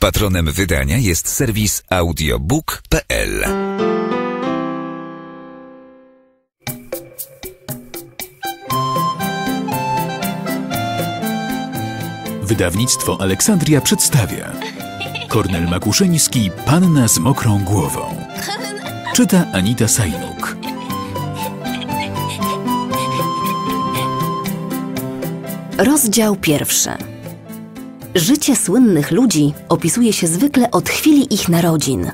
Patronem wydania jest serwis audiobook.pl. Wydawnictwo Aleksandria przedstawia Kornel Makuszyński Panna z mokrą głową Czyta Anita Sajnuk Rozdział pierwszy. Życie słynnych ludzi opisuje się zwykle od chwili ich narodzin.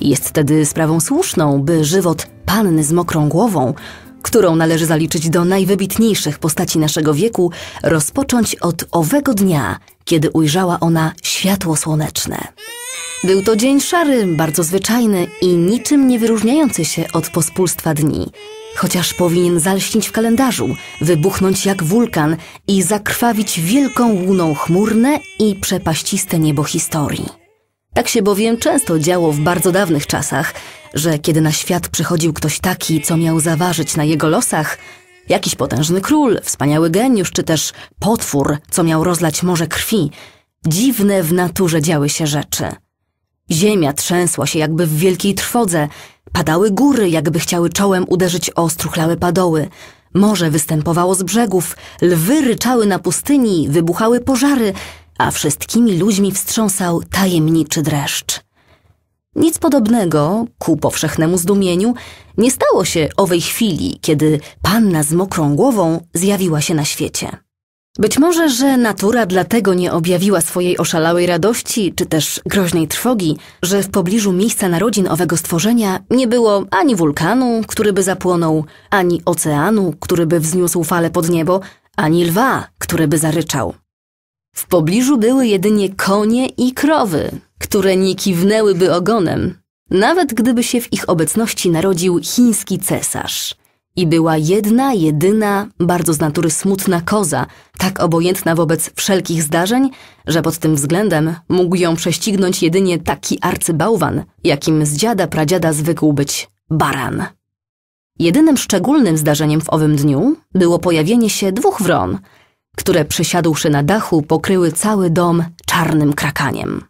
Jest wtedy sprawą słuszną, by żywot panny z mokrą głową, którą należy zaliczyć do najwybitniejszych postaci naszego wieku, rozpocząć od owego dnia, kiedy ujrzała ona światło słoneczne. Był to dzień szary, bardzo zwyczajny i niczym nie wyróżniający się od pospólstwa dni, chociaż powinien zalśnić w kalendarzu, wybuchnąć jak wulkan i zakrwawić wielką łuną chmurne i przepaściste niebo historii. Tak się bowiem często działo w bardzo dawnych czasach, że kiedy na świat przychodził ktoś taki, co miał zaważyć na jego losach, jakiś potężny król, wspaniały geniusz, czy też potwór, co miał rozlać morze krwi, dziwne w naturze działy się rzeczy. Ziemia trzęsła się jakby w wielkiej trwodze, padały góry, jakby chciały czołem uderzyć o struchlałe padoły. Morze występowało z brzegów, lwy ryczały na pustyni, wybuchały pożary, a wszystkimi ludźmi wstrząsał tajemniczy dreszcz. Nic podobnego, ku powszechnemu zdumieniu, nie stało się owej chwili, kiedy panna z mokrą głową zjawiła się na świecie. Być może, że natura dlatego nie objawiła swojej oszalałej radości, czy też groźnej trwogi, że w pobliżu miejsca narodzin owego stworzenia nie było ani wulkanu, który by zapłonął, ani oceanu, który by wzniósł fale pod niebo, ani lwa, który by zaryczał. W pobliżu były jedynie konie i krowy, które nie kiwnęłyby ogonem, nawet gdyby się w ich obecności narodził chiński cesarz. I była jedna, jedyna, bardzo z natury smutna koza, tak obojętna wobec wszelkich zdarzeń, że pod tym względem mógł ją prześcignąć jedynie taki arcybałwan, jakim z dziada pradziada zwykł być baran. Jedynym szczególnym zdarzeniem w owym dniu było pojawienie się dwóch wron, które przysiadłszy na dachu pokryły cały dom czarnym krakaniem.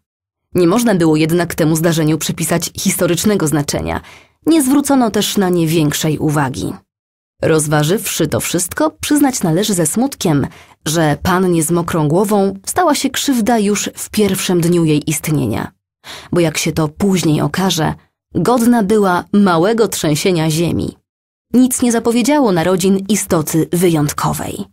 Nie można było jednak temu zdarzeniu przypisać historycznego znaczenia, nie zwrócono też na nie większej uwagi. Rozważywszy to wszystko, przyznać należy ze smutkiem, że pannie z mokrą głową stała się krzywda już w pierwszym dniu jej istnienia. Bo jak się to później okaże, godna była małego trzęsienia ziemi. Nic nie zapowiedziało narodzin istoty wyjątkowej.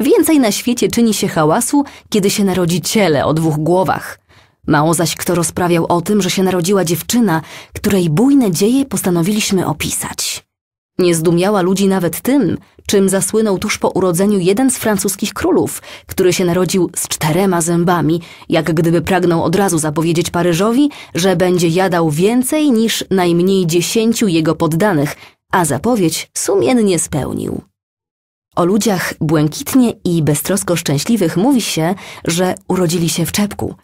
Więcej na świecie czyni się hałasu, kiedy się narodzi ciele o dwóch głowach. Mało zaś kto rozprawiał o tym, że się narodziła dziewczyna, której bujne dzieje postanowiliśmy opisać. Nie zdumiała ludzi nawet tym, czym zasłynął tuż po urodzeniu jeden z francuskich królów, który się narodził z czterema zębami, jak gdyby pragnął od razu zapowiedzieć Paryżowi, że będzie jadał więcej niż najmniej dziesięciu jego poddanych, a zapowiedź sumiennie spełnił. O ludziach błękitnie i beztrosko szczęśliwych mówi się, że urodzili się w czepku.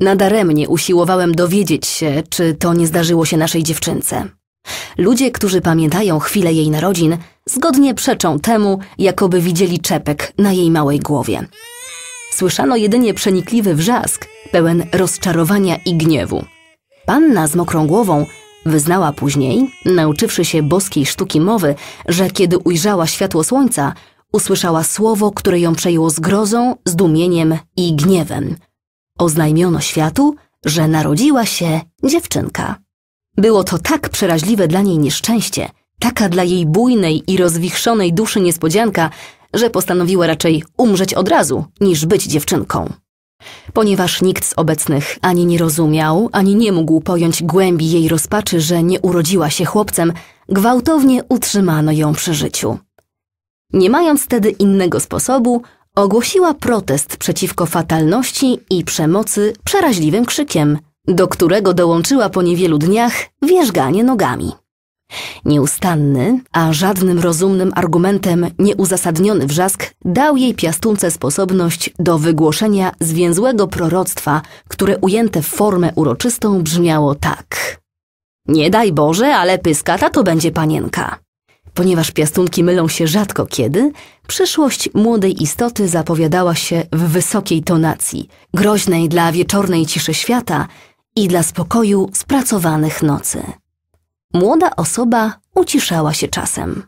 Nadaremnie usiłowałem dowiedzieć się, czy to nie zdarzyło się naszej dziewczynce. Ludzie, którzy pamiętają chwilę jej narodzin, zgodnie przeczą temu, jakoby widzieli czepek na jej małej głowie. Słyszano jedynie przenikliwy wrzask, pełen rozczarowania i gniewu. Panna z mokrą głową wyznała później, nauczywszy się boskiej sztuki mowy, że kiedy ujrzała światło słońca, usłyszała słowo, które ją przejęło zgrozą, zdumieniem i gniewem. Oznajmiono światu, że narodziła się dziewczynka. Było to tak przeraźliwe dla niej nieszczęście, taka dla jej bujnej i rozwichrzonej duszy niespodzianka, że postanowiła raczej umrzeć od razu, niż być dziewczynką. Ponieważ nikt z obecnych ani nie rozumiał, ani nie mógł pojąć głębi jej rozpaczy, że nie urodziła się chłopcem, gwałtownie utrzymano ją przy życiu. Nie mając wtedy innego sposobu, ogłosiła protest przeciwko fatalności i przemocy przeraźliwym krzykiem, do którego dołączyła po niewielu dniach wierzganie nogami. Nieustanny, a żadnym rozumnym argumentem nieuzasadniony wrzask dał jej piastunce sposobność do wygłoszenia zwięzłego proroctwa, które ujęte w formę uroczystą brzmiało tak. Nie daj Boże, ale pyskata to będzie panienka. Ponieważ piastunki mylą się rzadko kiedy, przyszłość młodej istoty zapowiadała się w wysokiej tonacji, groźnej dla wieczornej ciszy świata i dla spokoju spracowanych nocy. Młoda osoba uciszała się czasem.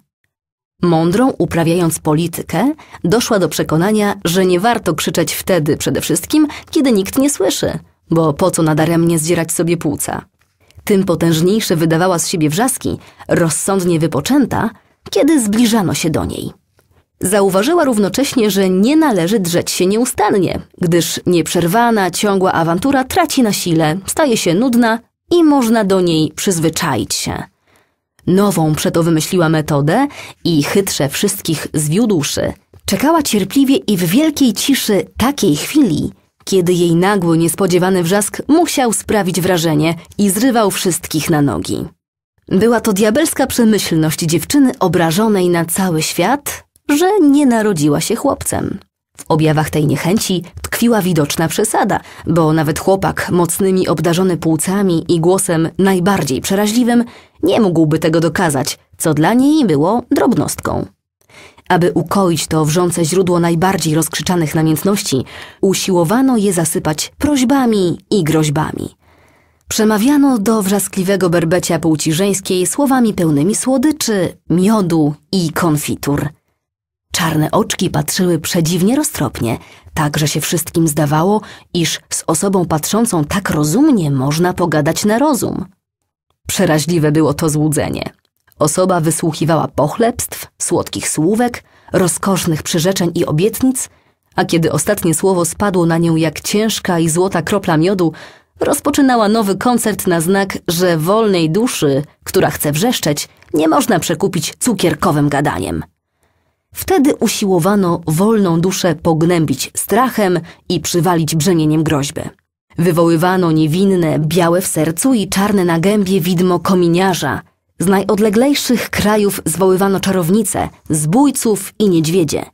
Mądrą uprawiając politykę, doszła do przekonania, że nie warto krzyczeć wtedy przede wszystkim, kiedy nikt nie słyszy, bo po co nadaremnie zdzierać sobie płuca. Tym potężniejsze wydawała z siebie wrzaski, rozsądnie wypoczęta, kiedy zbliżano się do niej. Zauważyła równocześnie, że nie należy drzeć się nieustannie, gdyż nieprzerwana, ciągła awantura traci na sile, staje się nudna i można do niej przyzwyczaić się. Nową przeto wymyśliła metodę i chytrze wszystkich zwiódłszy, czekała cierpliwie i w wielkiej ciszy takiej chwili, kiedy jej nagły, niespodziewany wrzask musiał sprawić wrażenie i zrywał wszystkich na nogi. Była to diabelska przemyślność dziewczyny obrażonej na cały świat, że nie narodziła się chłopcem. W objawach tej niechęci tkwiła widoczna przesada, bo nawet chłopak mocnymi obdarzony płucami i głosem najbardziej przeraźliwym nie mógłby tego dokazać, co dla niej było drobnostką. Aby ukoić to wrzące źródło najbardziej rozkrzyczanych namiętności, usiłowano je zasypać prośbami i groźbami. Przemawiano do wrzaskliwego berbecia płci żeńskiej słowami pełnymi słodyczy, miodu i konfitur. Czarne oczki patrzyły przedziwnie roztropnie, tak że się wszystkim zdawało, iż z osobą patrzącą tak rozumnie można pogadać na rozum. Przeraźliwe było to złudzenie. Osoba wysłuchiwała pochlebstw, słodkich słówek, rozkosznych przyrzeczeń i obietnic, a kiedy ostatnie słowo spadło na nią jak ciężka i złota kropla miodu, rozpoczynała nowy koncert na znak, że wolnej duszy, która chce wrzeszczeć, nie można przekupić cukierkowym gadaniem. Wtedy usiłowano wolną duszę pognębić strachem i przywalić brzemieniem groźby. Wywoływano niewinne, białe w sercu i czarne na gębie widmo kominiarza. Z najodleglejszych krajów zwoływano czarownice, zbójców i niedźwiedzie.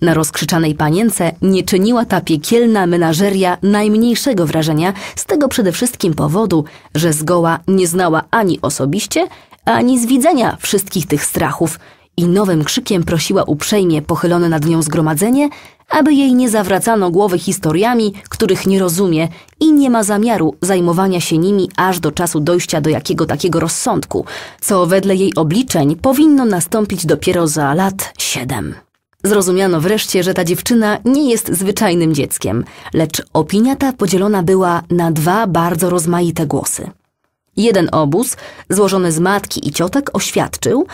Na rozkrzyczanej panience nie czyniła ta piekielna menażeria najmniejszego wrażenia z tego przede wszystkim powodu, że zgoła nie znała ani osobiście, ani z widzenia wszystkich tych strachów i nowym krzykiem prosiła uprzejmie pochylone nad nią zgromadzenie, aby jej nie zawracano głowy historiami, których nie rozumie i nie ma zamiaru zajmowania się nimi aż do czasu dojścia do jakiego takiego rozsądku, co wedle jej obliczeń powinno nastąpić dopiero za lat siedem. Zrozumiano wreszcie, że ta dziewczyna nie jest zwyczajnym dzieckiem, lecz opinia ta podzielona była na dwa bardzo rozmaite głosy. Jeden obóz, złożony z matki i ciotek, oświadczył,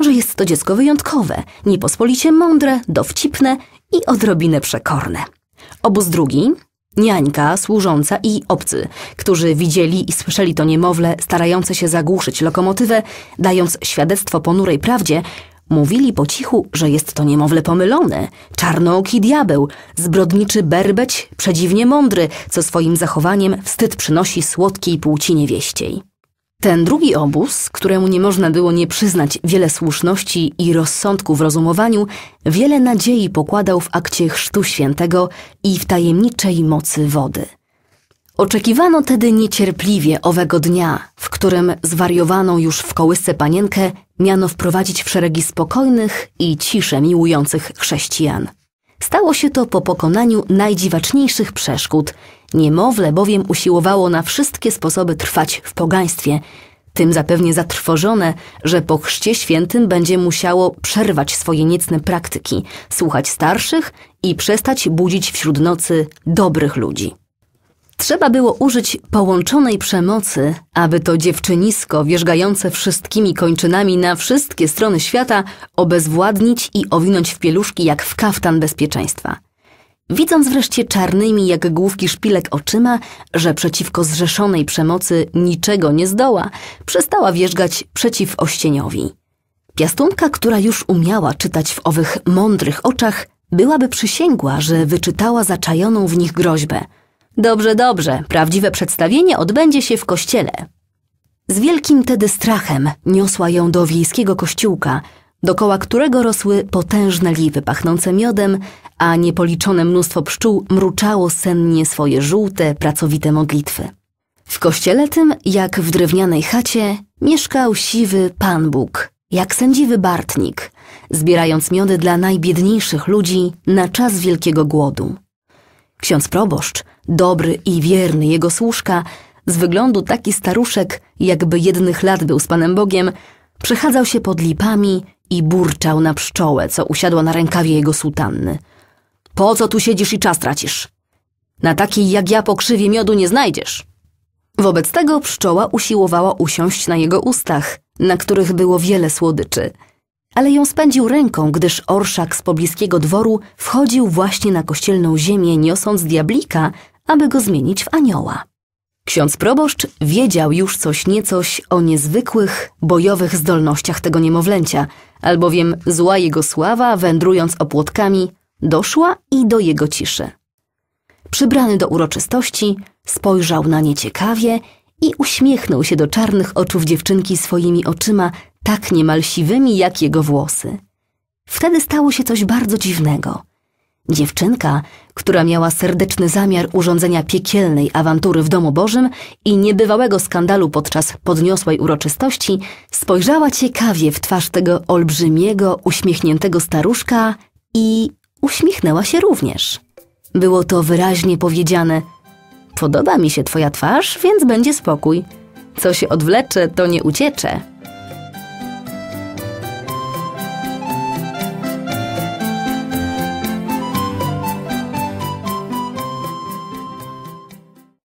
że jest to dziecko wyjątkowe, niepospolicie mądre, dowcipne i odrobinę przekorne. Obóz drugi, niańka, służąca i obcy, którzy widzieli i słyszeli to niemowlę starające się zagłuszyć lokomotywę, dając świadectwo ponurej prawdzie, mówili po cichu, że jest to niemowlę pomylone, czarnooki diabeł, zbrodniczy berbeć, przedziwnie mądry, co swoim zachowaniem wstyd przynosi słodkiej płci niewieściej. Ten drugi obóz, któremu nie można było nie przyznać wiele słuszności i rozsądku w rozumowaniu, wiele nadziei pokładał w akcie chrztu świętego i w tajemniczej mocy wody. Oczekiwano tedy niecierpliwie owego dnia, w którym zwariowaną już w kołysce panienkę miano wprowadzić w szeregi spokojnych i ciszę miłujących chrześcijan. Stało się to po pokonaniu najdziwaczniejszych przeszkód. Niemowlę bowiem usiłowało na wszystkie sposoby trwać w pogaństwie, tym zapewnie zatrwożone, że po chrzcie świętym będzie musiało przerwać swoje niecne praktyki, słuchać starszych i przestać budzić wśród nocy dobrych ludzi. Trzeba było użyć połączonej przemocy, aby to dziewczynisko wierzgające wszystkimi kończynami na wszystkie strony świata obezwładnić i owinąć w pieluszki jak w kaftan bezpieczeństwa. Widząc wreszcie czarnymi jak główki szpilek oczyma, że przeciwko zrzeszonej przemocy niczego nie zdoła, przestała wierzgać przeciw ościeniowi. Piastunka, która już umiała czytać w owych mądrych oczach, byłaby przysięgła, że wyczytała zaczajoną w nich groźbę – Dobrze, dobrze, prawdziwe przedstawienie odbędzie się w kościele. Z wielkim tedy strachem niosła ją do wiejskiego kościółka, dokoła którego rosły potężne liwy pachnące miodem, a niepoliczone mnóstwo pszczół mruczało sennie swoje żółte, pracowite modlitwy. W kościele tym, jak w drewnianej chacie, mieszkał siwy Pan Bóg, jak sędziwy Bartnik, zbierając miody dla najbiedniejszych ludzi na czas wielkiego głodu. Ksiądz proboszcz, dobry i wierny jego służka, z wyglądu taki staruszek, jakby jednych lat był z Panem Bogiem, przechadzał się pod lipami i burczał na pszczołę, co usiadła na rękawie jego sutanny. Po co tu siedzisz i czas tracisz? Na takiej jak ja pokrzywie miodu nie znajdziesz. Wobec tego pszczoła usiłowała usiąść na jego ustach, na których było wiele słodyczy. Ale ją spędził ręką, gdyż orszak z pobliskiego dworu wchodził właśnie na kościelną ziemię, niosąc diablika, aby go zmienić w anioła. Ksiądz proboszcz wiedział już coś niecoś o niezwykłych, bojowych zdolnościach tego niemowlęcia, albowiem zła jego sława, wędrując opłotkami, doszła i do jego ciszy. Przybrany do uroczystości, spojrzał na nie ciekawie i uśmiechnął się do czarnych oczów dziewczynki swoimi oczyma, tak niemal siwymi jak jego włosy. Wtedy stało się coś bardzo dziwnego. Dziewczynka, która miała serdeczny zamiar urządzenia piekielnej awantury w domu Bożym i niebywałego skandalu podczas podniosłej uroczystości, spojrzała ciekawie w twarz tego olbrzymiego, uśmiechniętego staruszka i uśmiechnęła się również. Było to wyraźnie powiedziane: Podoba mi się twoja twarz, więc będzie spokój. Co się odwlecze, to nie uciecze.